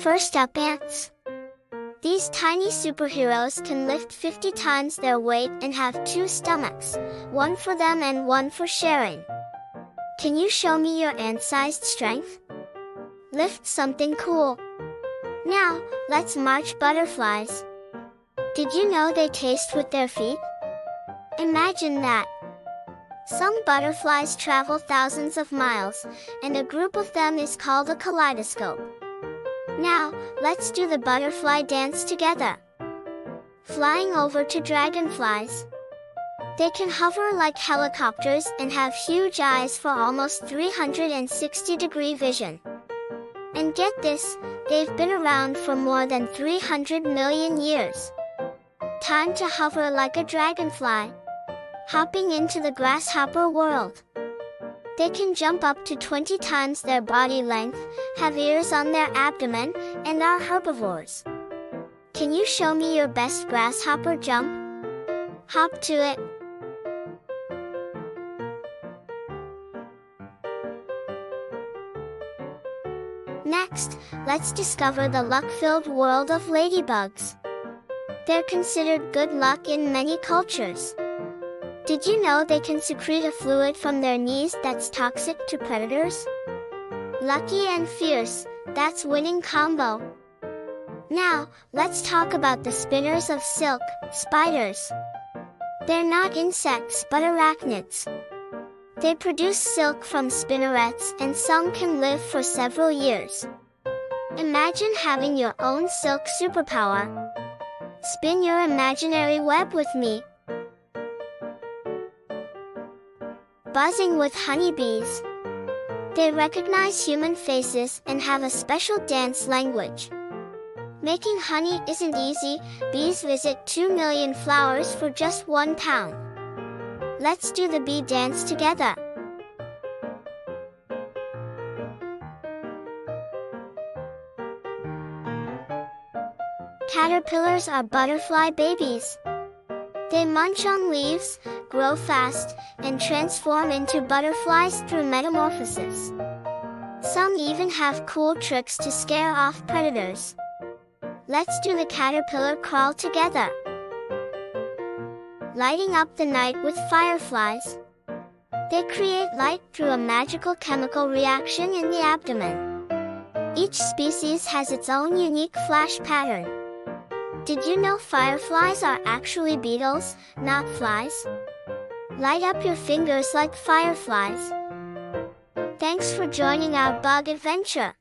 First up ants. These tiny superheroes can lift 50 times their weight and have two stomachs, one for them and one for sharing. Can you show me your ant-sized strength? Lift something cool. Now, let's march butterflies. Did you know they taste with their feet? Imagine that. Some butterflies travel thousands of miles, and a group of them is called a kaleidoscope. Now, let's do the butterfly dance together. Flying over to dragonflies. They can hover like helicopters and have huge eyes for almost 360 degree vision. And get this, they've been around for more than 300 million years. Time to hover like a dragonfly. Hopping into the grasshopper world. They can jump up to 20 times their body length, have ears on their abdomen, and are herbivores. Can you show me your best grasshopper jump? Hop to it. Next, let's discover the luck-filled world of ladybugs. They're considered good luck in many cultures. Did you know they can secrete a fluid from their knees that's toxic to predators? Lucky and fierce, that's winning combo. Now, let's talk about the spinners of silk, spiders. They're not insects but arachnids. They produce silk from spinnerets and some can live for several years. Imagine having your own silk superpower. Spin your imaginary web with me. Buzzing with honeybees. They recognize human faces and have a special dance language. Making honey isn't easy, bees visit 2 million flowers for just one pound. Let's do the bee dance together. Caterpillars are butterfly babies. They munch on leaves, grow fast, and transform into butterflies through metamorphosis. Some even have cool tricks to scare off predators. Let's do the caterpillar crawl together. Lighting up the night with fireflies. They create light through a magical chemical reaction in the abdomen. Each species has its own unique flash pattern. Did you know fireflies are actually beetles, not flies? Light up your fingers like fireflies. Thanks for joining our bug adventure.